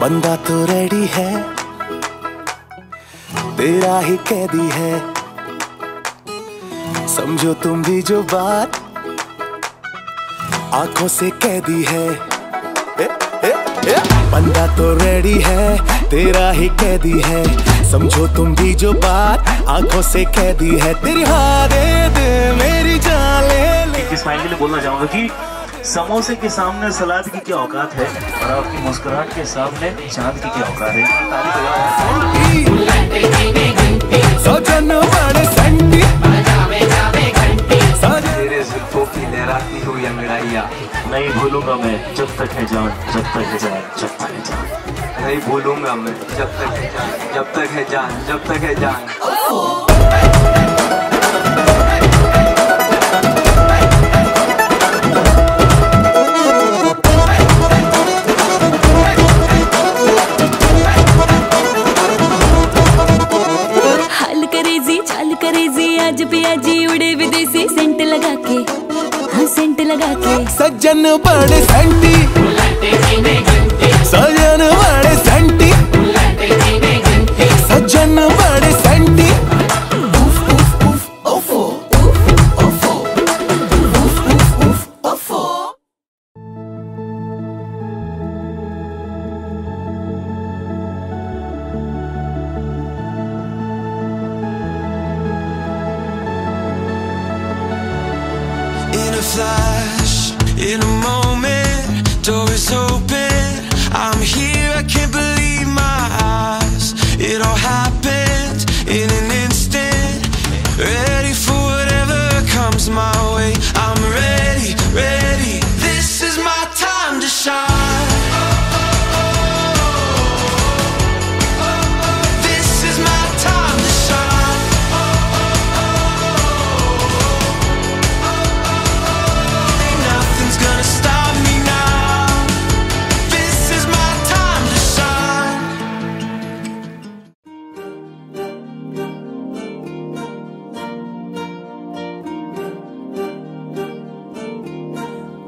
बंदा तो रेडी है। तेरा ही कैदी है। समझो तुम भी जो बात आँखों से कैदी है। ए, ए, ए, बंदा तो रेडी है तेरा ही कैदी है। समझो तुम भी जो बात आँखों से कैदी है। तेरी हाँ दे मेरी जान ले ले। इस के लिए बोलना चाहूँगा कि समोसे के सामने सलाद की क्या औकात है? और आपकी मुस्कुराहट के सामने चाँद की क्या औकात है? नहीं भूलूँगा मैं जब तक है जान जब तक है जान जब तक है जान। नहीं भूलूँगा मैं जब तक है जान जब तक है जान जब तक है जान। पिया जी उड़े विदेशी सेंट लगा के हाँ सेंट लगा के सज्जन बड़े सेंटी सज्जन बड़े सेंटी सज्जन बड़े story so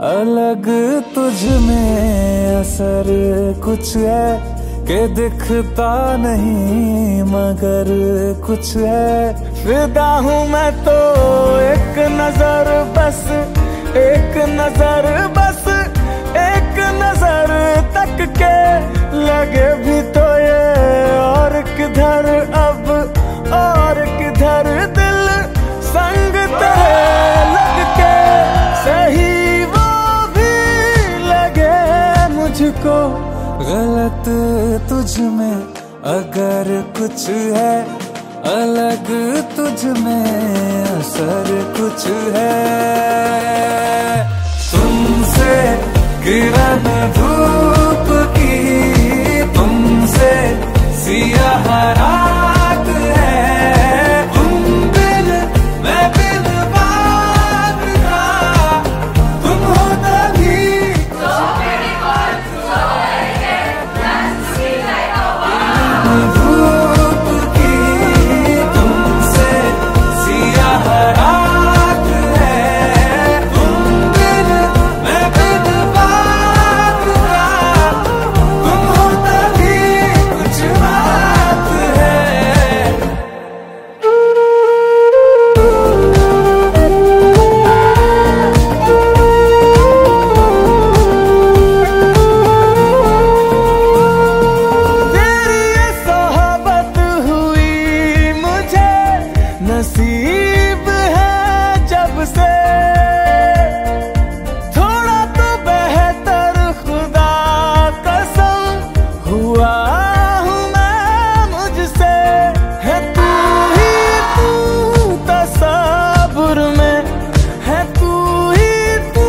अलग तुझ में असर कुछ है के दिखता नहीं, मगर कुछ है। फिदा हूँ मैं तो एक नज़र, बस एक नज़र गलत तुझ में अगर कुछ है, अलग तुझ में असर कुछ है। तुमसे किरण धूप नसीब है जब से। थोड़ा तो बेहतर खुदा कसम हुआ हूँ मैं मुझसे। है तू ही तू तसब्र में। है तू ही तू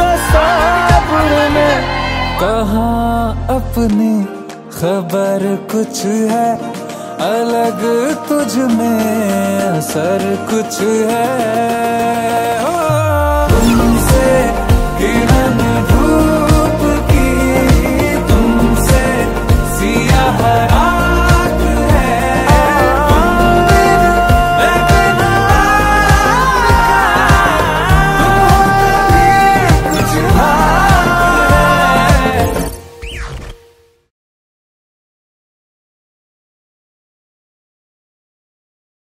तसब्र में। कहा अपनी खबर कुछ है? अलग तुझ में असर कुछ है।